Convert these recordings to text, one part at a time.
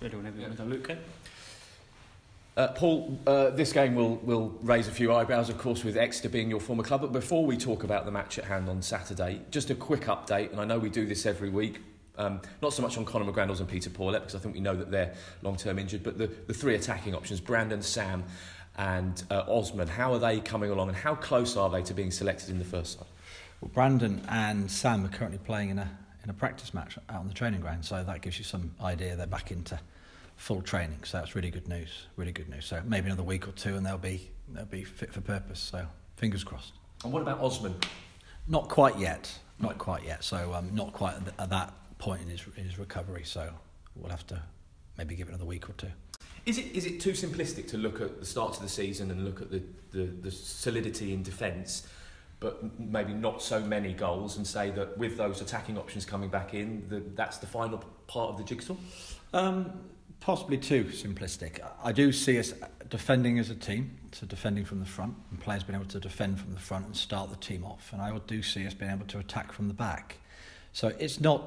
ready whenever you want to go, Luke. Uh, Paul, uh, this game will, will raise a few eyebrows, of course, with Exeter being your former club. But before we talk about the match at hand on Saturday, just a quick update, and I know we do this every week. Um, not so much on Conor McGrandles and Peter Pawlett, because I think we know that they're long term injured, but the, the three attacking options, Brandon, Sam, and uh, Osman, how are they coming along, and how close are they to being selected in the first side? Well, Brandon and Sam are currently playing in a, in a practice match out on the training ground, so that gives you some idea they're back into full training. So that's really good news. Really good news. So maybe another week or two, and they'll be they'll be fit for purpose. So fingers crossed. And what about Osman? Not quite yet. Not quite yet. So um, not quite at that point in his in his recovery. So we'll have to maybe give it another week or two. Is it is it too simplistic to look at the start of the season and look at the, the, the solidity in defence, but maybe not so many goals, and say that with those attacking options coming back in, the, that's the final part of the jigsaw? Um, possibly too simplistic. I do see us defending as a team, so defending from the front, and players being able to defend from the front and start the team off. And I do see us being able to attack from the back. So it's not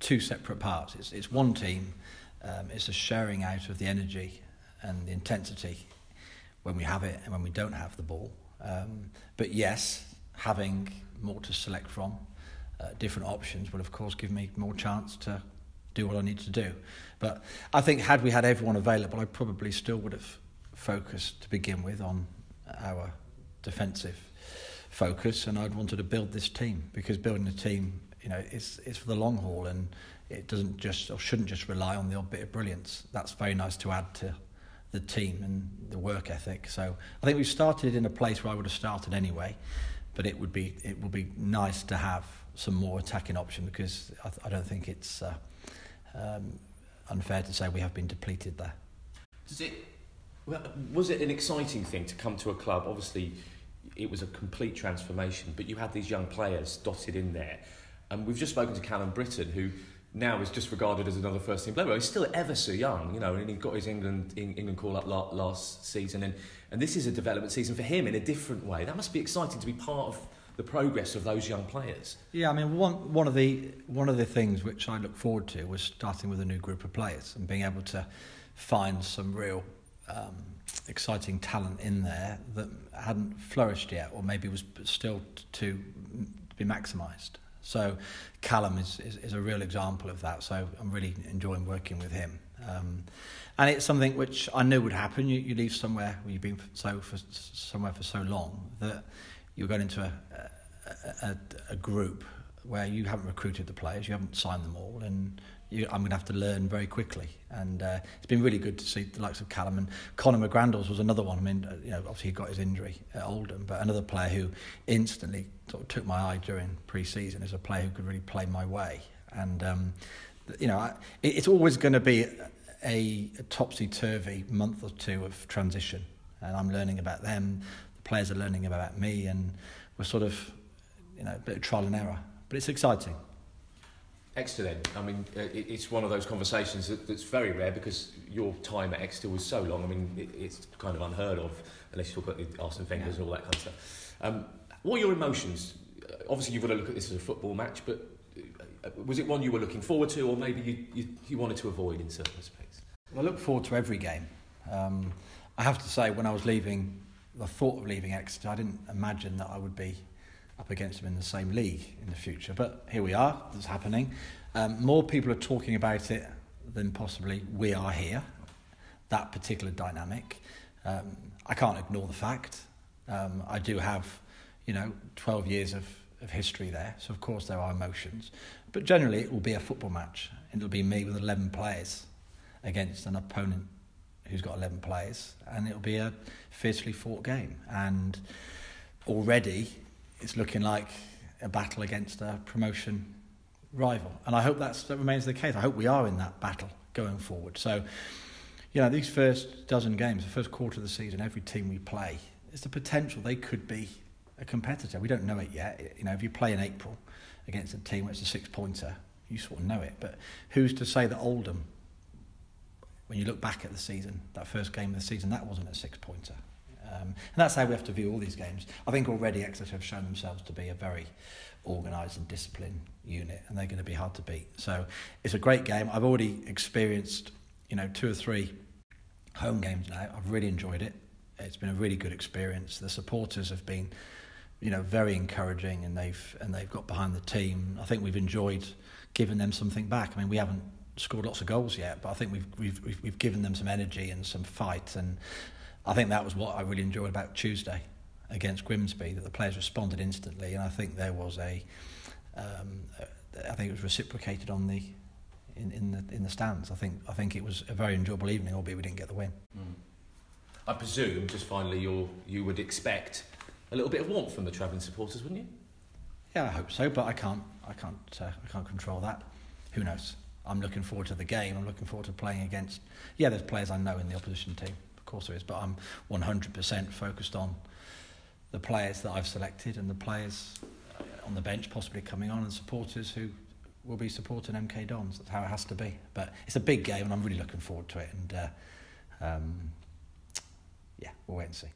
two separate parts. It's it's one team. Um, it's a sharing out of the energy and the intensity when we have it and when we don't have the ball. Um, but yes, having more to select from, uh, different options will of course give me more chance to do what I need to do. But I think had we had everyone available, I probably still would have focused to begin with on our defensive focus, and I'd wanted to build this team because building a team, you know, it's is for the long haul, and it doesn't just or shouldn't just rely on the odd bit of brilliance. That's very nice to add to the team and the work ethic. So I think we've started in a place where I would have started anyway, but it would be it would be nice to have some more attacking option because I, I don't think it's. Uh, um, unfair to say we have been depleted there. Does it, was it an exciting thing to come to a club? Obviously, it was a complete transformation, but you had these young players dotted in there. And we've just spoken to Callum Brittain, who now is just regarded as another first team player. He's still ever so young, you know, and he got his England England call up last season, and and this is a development season for him in a different way. That must be exciting to be part of the progress of those young players. Yeah, I mean, one one of the one of the things which I look forward to was starting with a new group of players and being able to find some real um, exciting talent in there that hadn't flourished yet, or maybe was still to be maximised. So, Callum is, is, is a real example of that. So, I'm really enjoying working with him. Um, and it's something which I knew would happen. You, you leave somewhere where you've been so for somewhere for so long that you're going into a, a, a, a group where you haven't recruited the players, you haven't signed them all, and you, I'm going to have to learn very quickly. And uh, it's been really good to see the likes of Callum and Conor McGrandles was another one. I mean, uh, you know, obviously he got his injury at Oldham, but another player who instantly sort of took my eye during pre-season is a player who could really play my way. And um, you know, it, it's always going to be a, a topsy-turvy month or two of transition, and I'm learning about them players are learning about me, and we're sort of, you know, a bit of trial and error. But it's exciting. Exeter then, I mean, it's one of those conversations that, that's very rare because your time at Exeter was so long. I mean, it's kind of unheard of unless you talk about the Arsene Wenger yeah. and all that kind of stuff. Um, what are your emotions? Uh, obviously, you've got to look at this as a football match, but uh, was it one you were looking forward to, or maybe you, you, you wanted to avoid in certain respects? Well, I look forward to every game. Um, I have to say, when I was leaving the thought of leaving Exeter, I didn't imagine that I would be up against them in the same league in the future. But here we are, it's happening. Um, more people are talking about it than possibly we are here, that particular dynamic. Um, I can't ignore the fact. Um, I do have, you know, 12 years of, of history there, so of course there are emotions. But generally, it will be a football match, it'll be me with 11 players against an opponent who's got 11 players, and it'll be a fiercely fought game. And already it's looking like a battle against a promotion rival. And I hope that's, that remains the case. I hope we are in that battle going forward. So, you know, these first dozen games, the first quarter of the season, every team we play, there's the potential they could be a competitor. We don't know it yet. You know, if you play in April against a team which is a six pointer, you sort of know it. But who's to say that Oldham when you look back at the season, that first game of the season, that wasn't a six pointer. Um, and that's how we have to view all these games. I think already Exeter have shown themselves to be a very organised and disciplined unit, and they're going to be hard to beat. So it's a great game. I've already experienced you know two or three home games now. I've really enjoyed it. It's been a really good experience. The supporters have been, you know, very encouraging, and they've and they've got behind the team. I think we've enjoyed giving them something back. I mean, we haven't scored lots of goals yet, but I think we've we've we've, we've given them some energy and some fight, and I think that was what I really enjoyed about Tuesday against Grimsby. That the players responded instantly, and I think there was a, um, I think it was reciprocated on the in, in the in the stands. I think I think it was a very enjoyable evening, albeit we didn't get the win. Mm. I presume, just finally, you you would expect a little bit of warmth from the travelling supporters, wouldn't you? Yeah, I hope so, but I can't I can't uh, I can't control that. Who knows? I'm looking forward to the game. I'm looking forward to playing against. Yeah, there's players I know in the opposition team. Of course there is, but I'm 100% focused on the players that I've selected and the players on the bench possibly coming on and supporters who will be supporting MK Dons. That's how it has to be. But it's a big game, and I'm really looking forward to it. And uh, um, yeah, we'll wait and see.